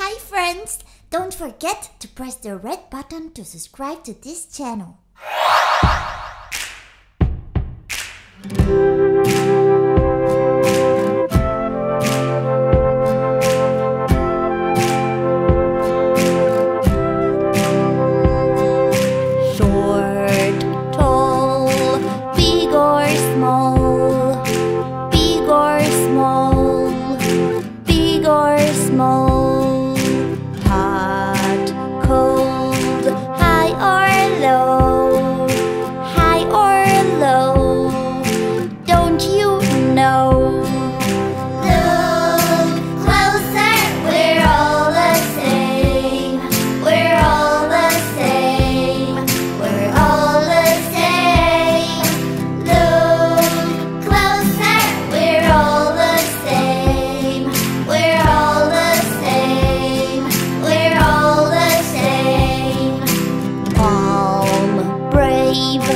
Hi friends! Don't forget to press the red button to subscribe to this channel. Calm,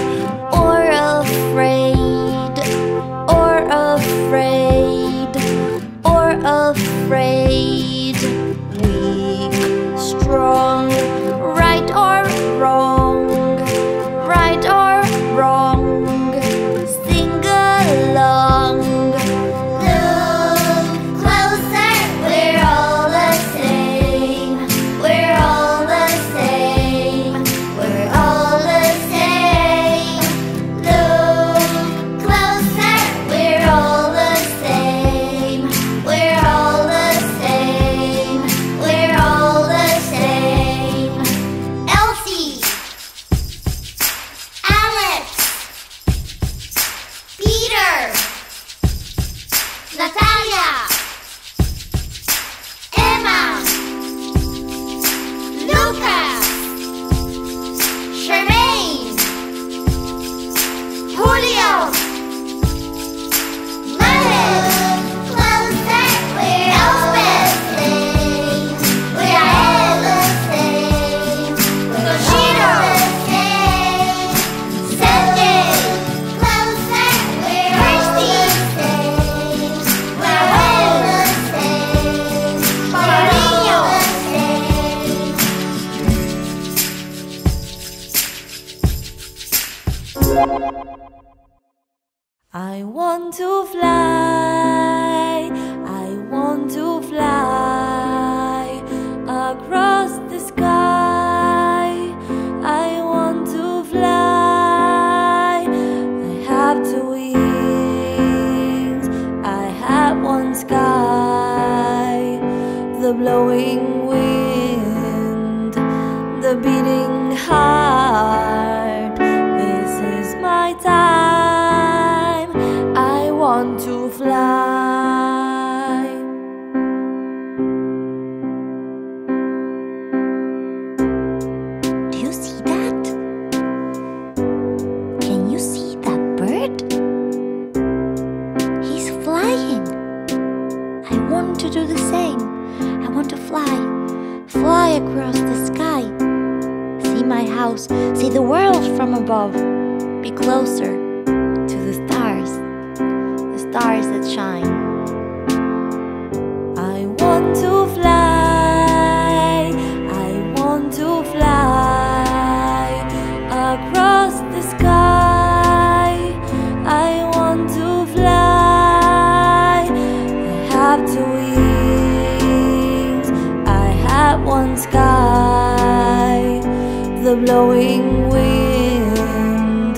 I want to fly, I want to fly across the sky. I want to fly. I have two wings, I have one sky. The blowing wind, the beating heart. See that? Can you see that bird? He's flying. I want to do the same. I want to fly. Fly across the sky. See my house. See the world from above. Be closer to the stars. The stars that shine. The blowing wind,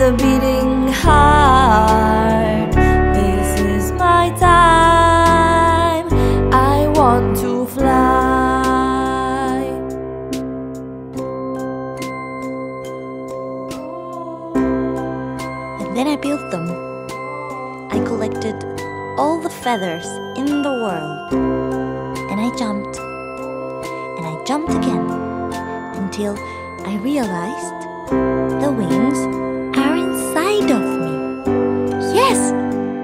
the beating heart. This is my time. I want to fly. And then I built them. I collected all the feathers in the world. And I jumped. And I jumped again until I realized the wings are inside of me. Yes,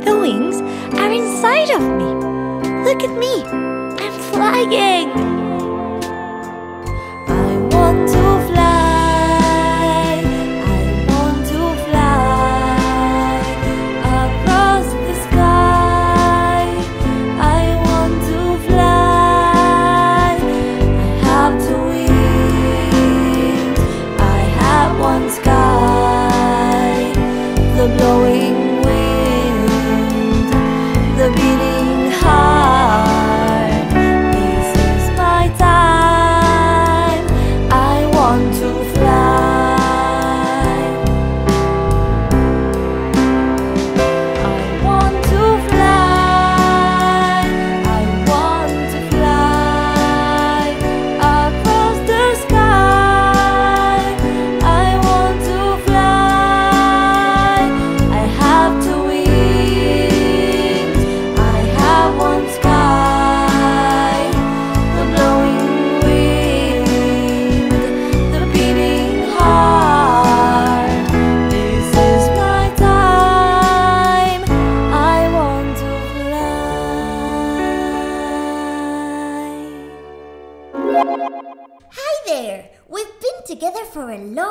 the wings are inside of me. Look at me. I'm flying.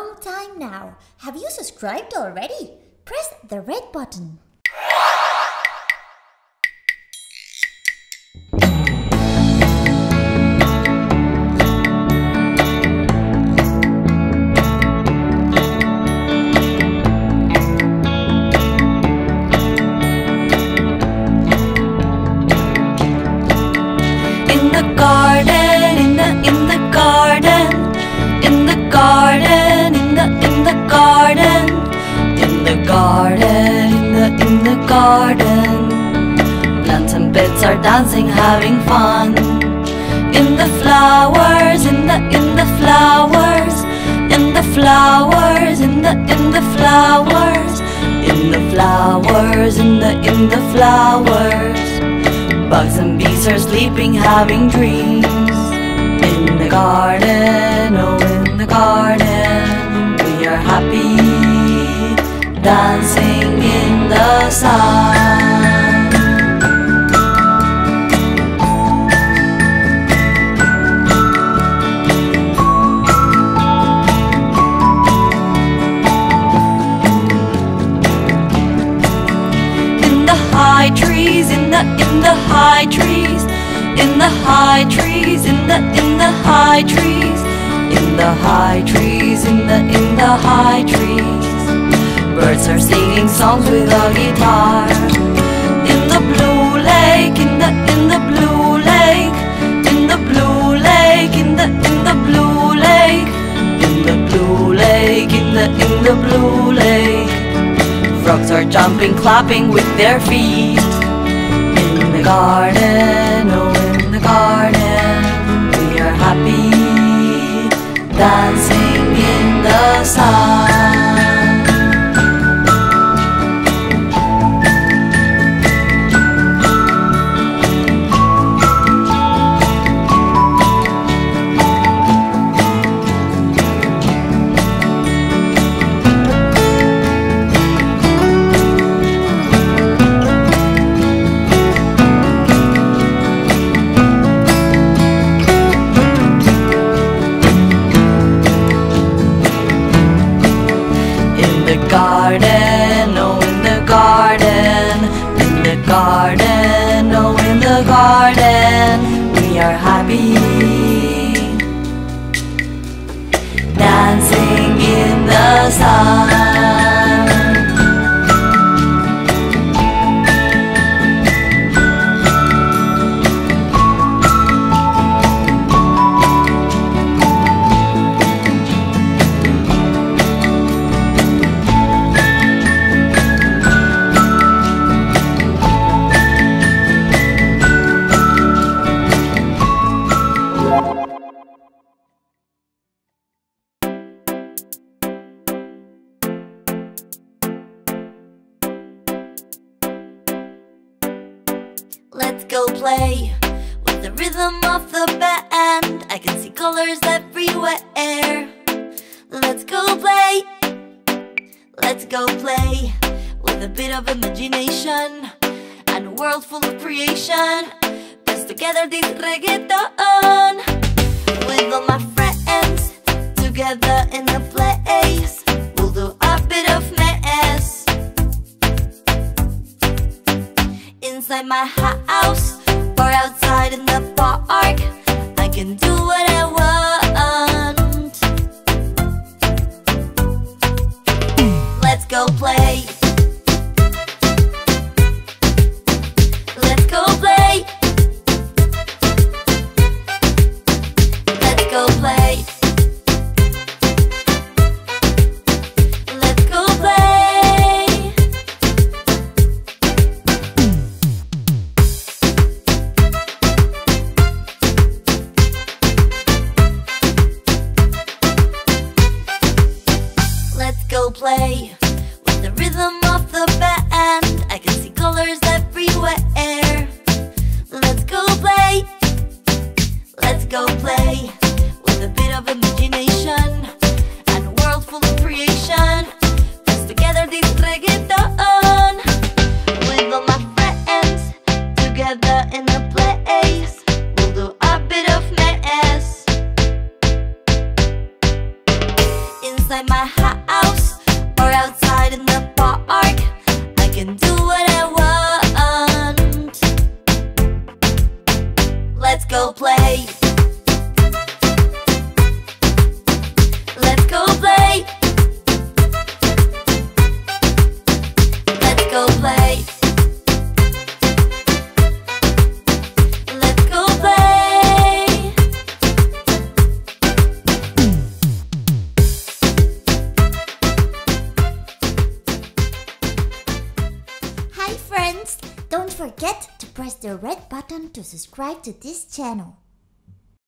Long time now. Have you subscribed already? Press the red button. Garden. Plants and beds are dancing, having fun. In the flowers, in the in the flowers, in the flowers, in the in the flowers, in the flowers, in the in the flowers. Bugs and bees are sleeping, having dreams. In the garden, oh, in the garden, we are happy, dancing in the sun. in the high trees, in the in the high trees, in the high trees, in the in the high trees, in the high trees, in the in the high trees. Birds are singing songs with a guitar. In the blue lake, in the in the blue lake, in the blue lake, in the in the blue lake, in the blue lake, in the in the blue lake. Frogs are jumping, clapping with their feet. In the garden, oh, in the garden, we are happy, dancing in the sun. Play with the rhythm of the band. I can see colors everywhere. Let's go play. Let's go play with a bit of imagination and a world full of creation. Let's together this reggaeton with all my friends together in the place. We'll do a bit of mess inside my house or outside in the park. I can do what I want. Let's go play. inside my heart. To subscribe to this channel.